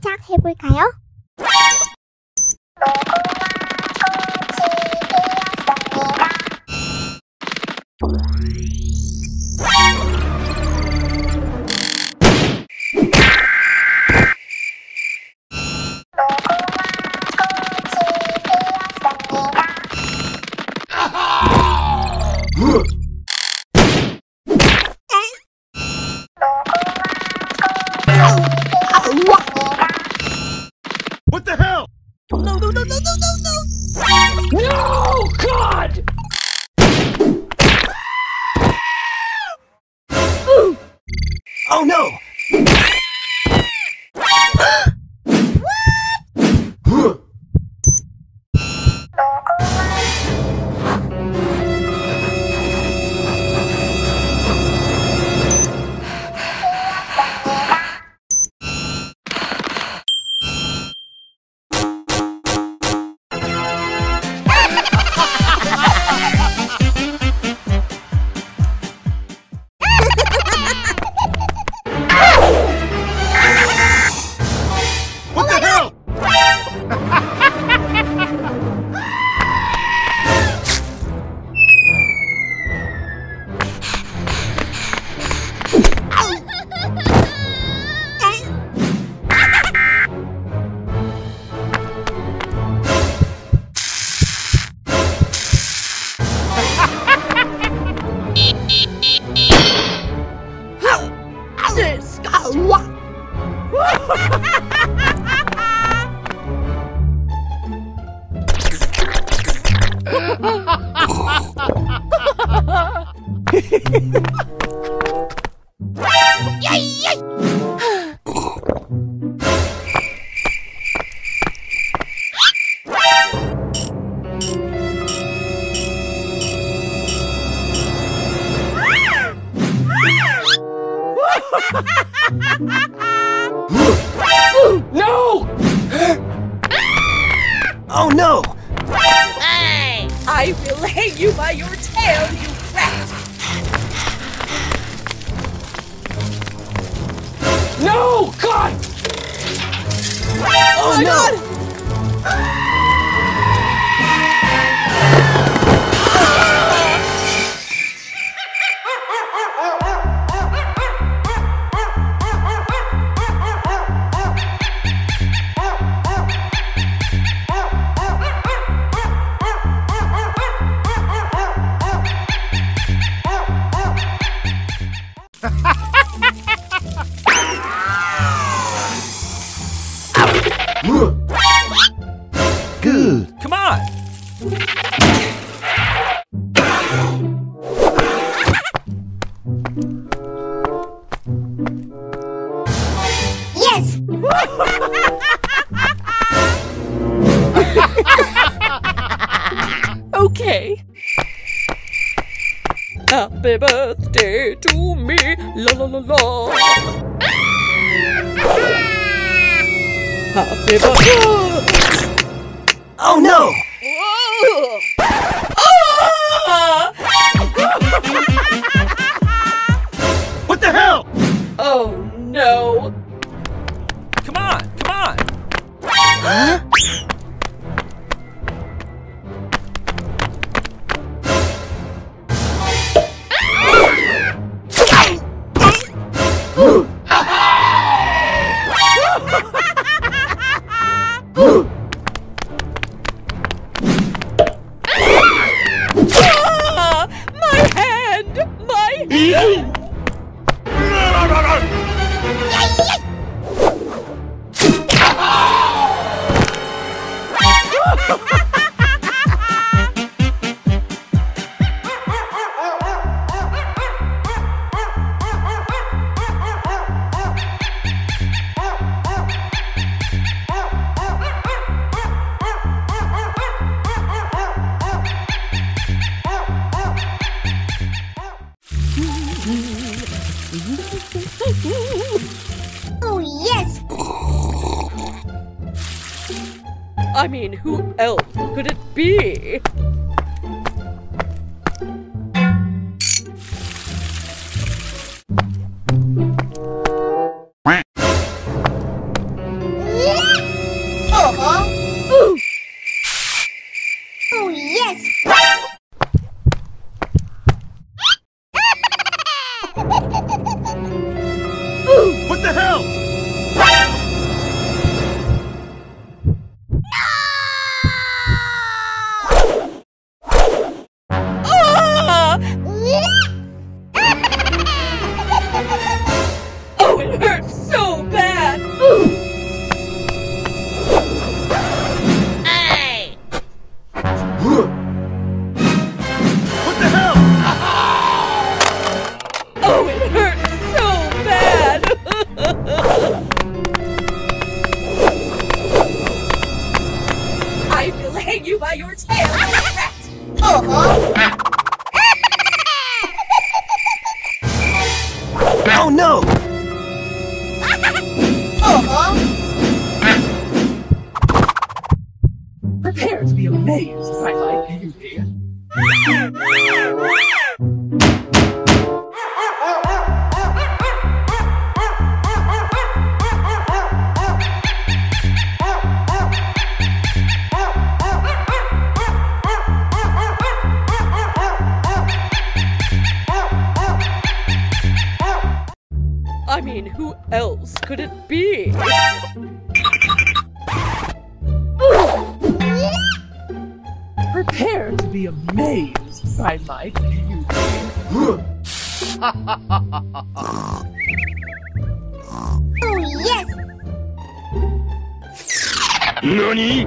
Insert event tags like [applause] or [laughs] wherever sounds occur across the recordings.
시작해볼까요? Ha ha ha ha! I mean, who else could it be? to be amazed by my beauty. oh, yes! NANI?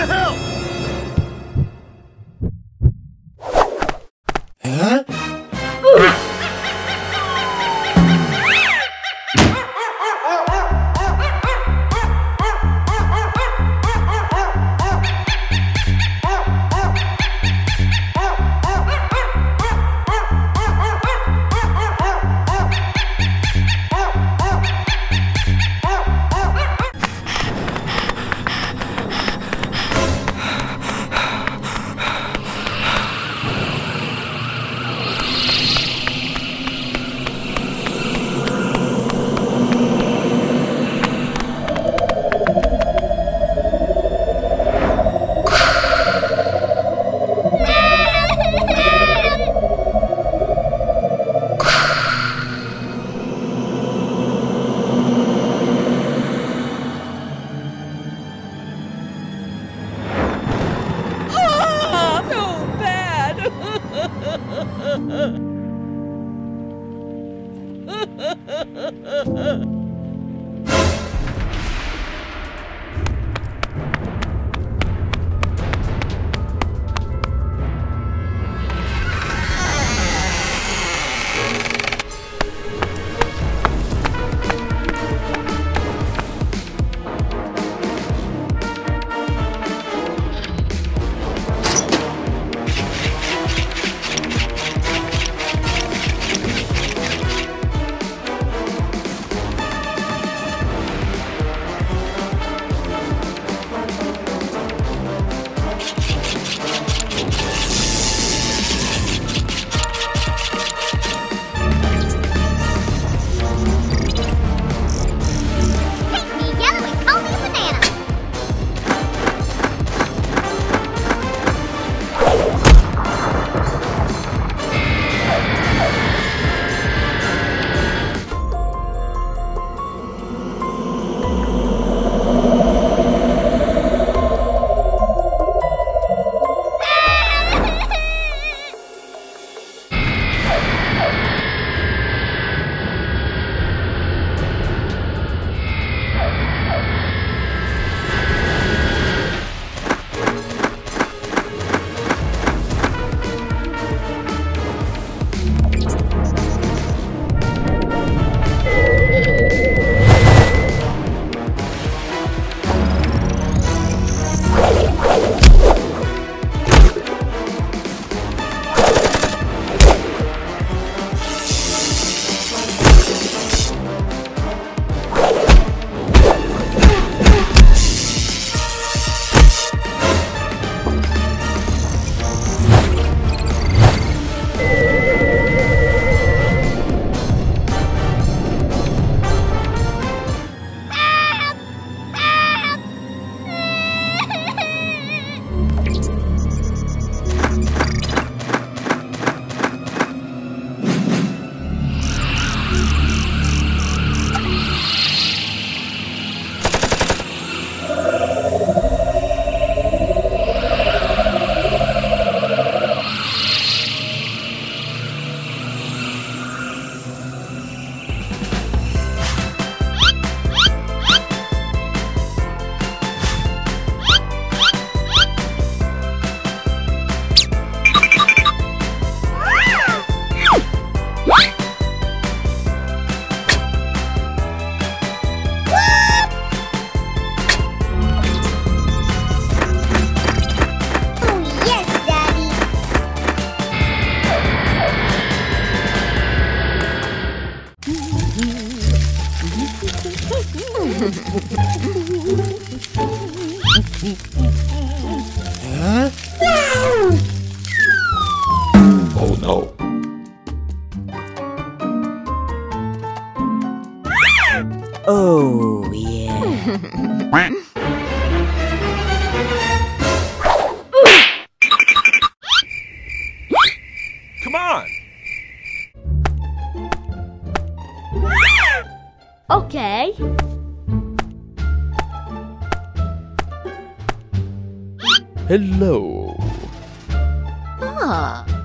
the hell? Hello. Ah.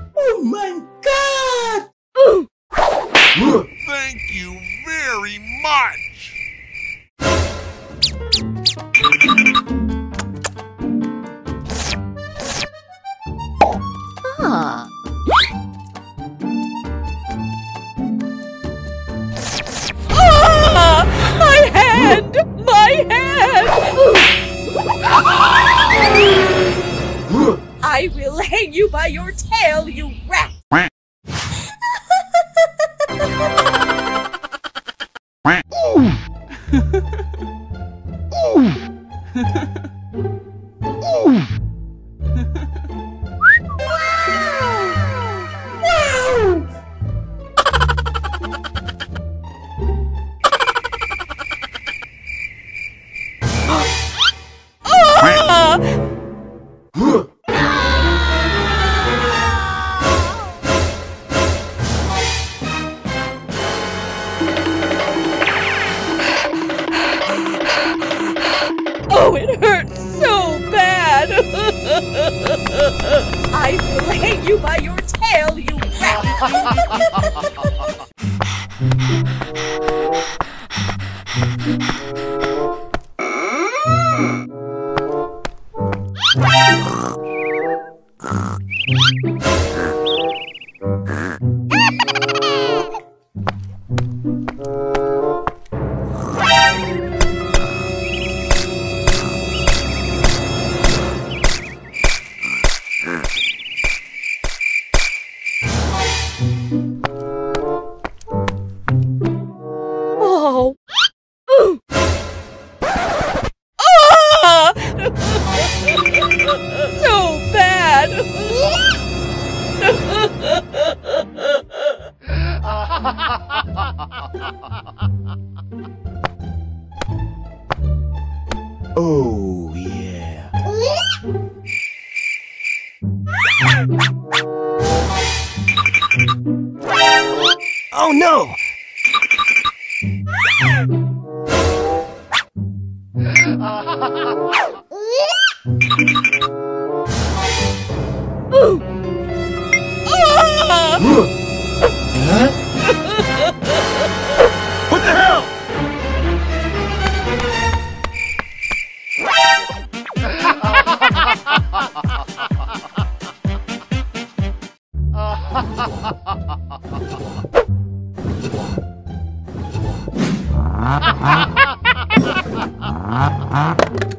I [laughs]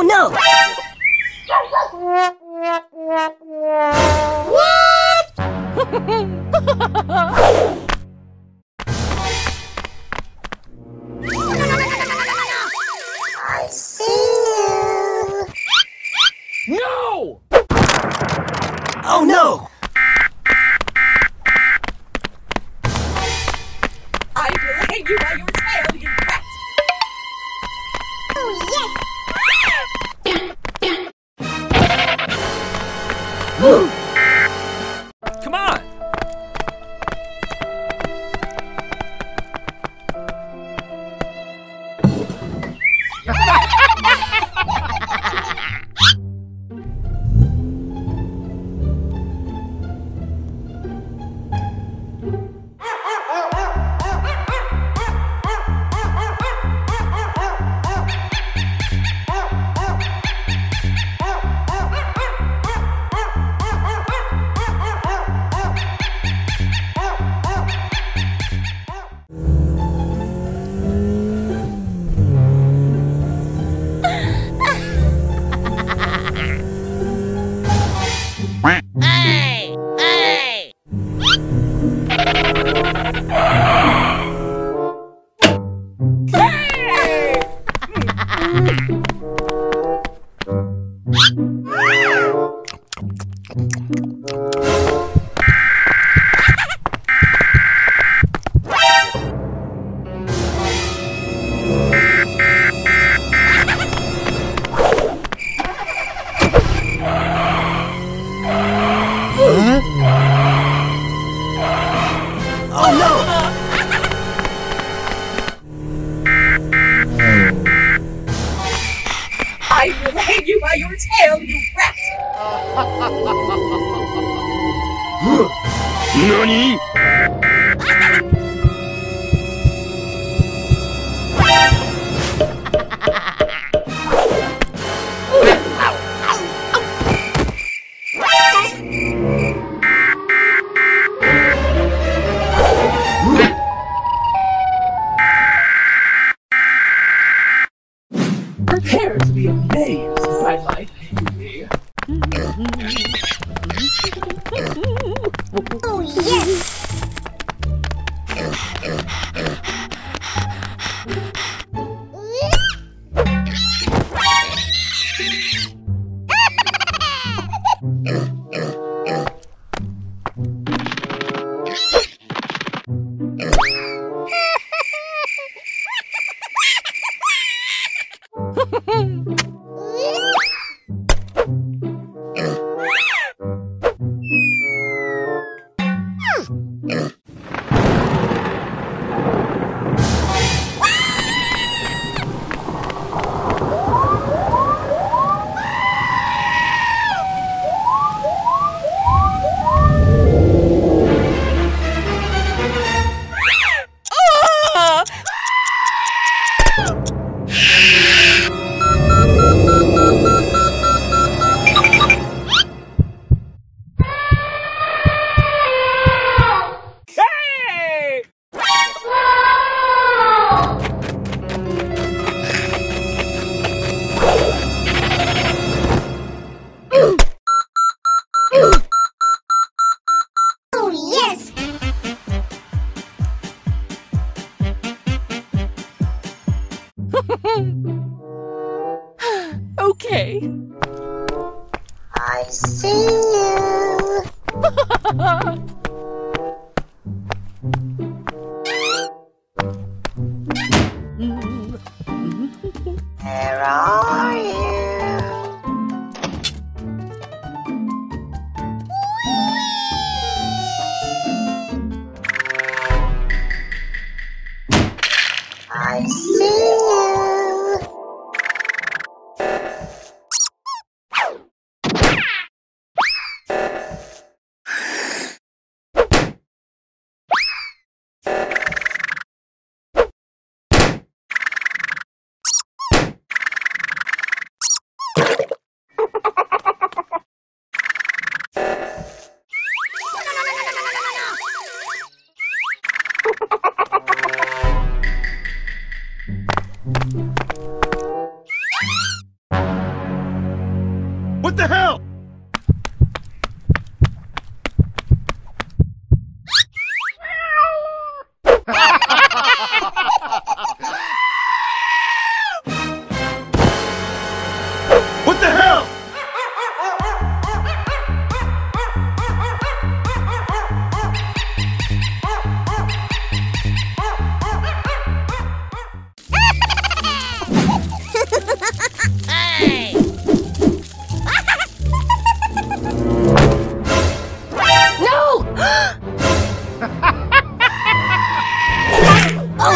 Oh, no!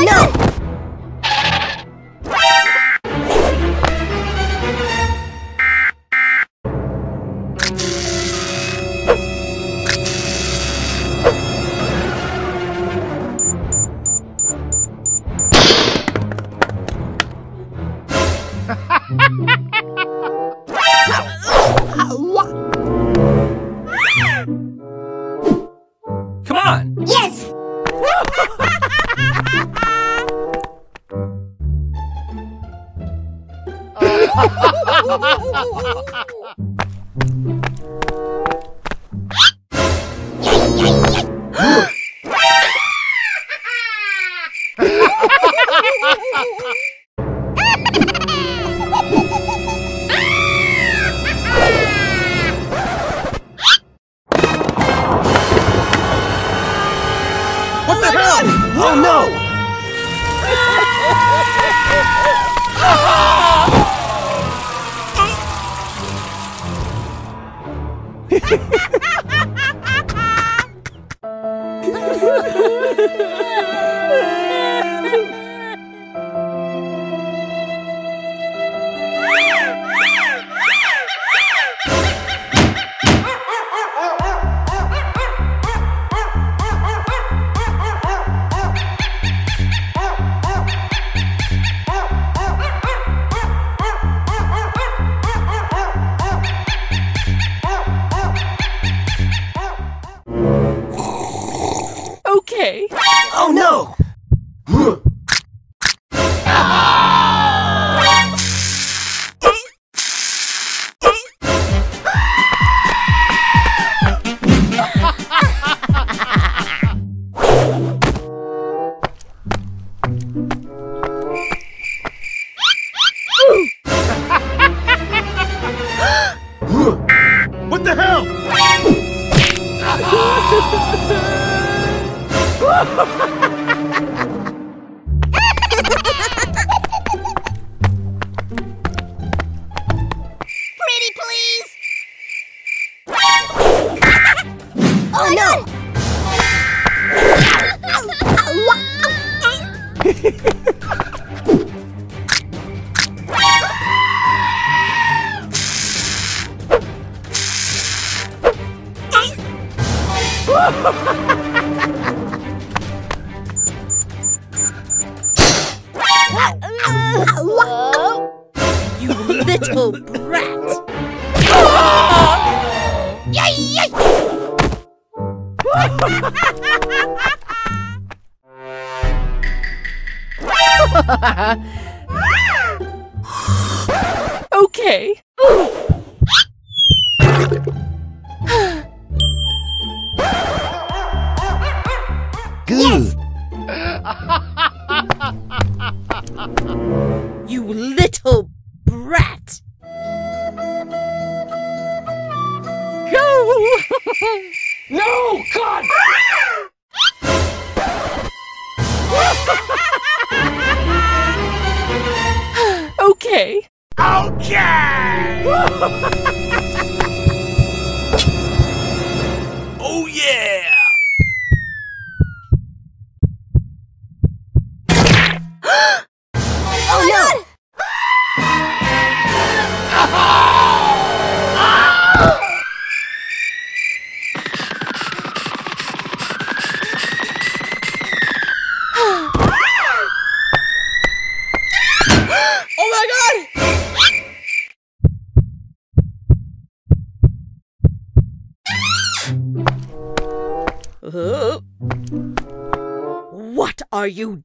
no! What oh the hell? God. Oh no! Ha ha ha! [laughs] [laughs] okay. You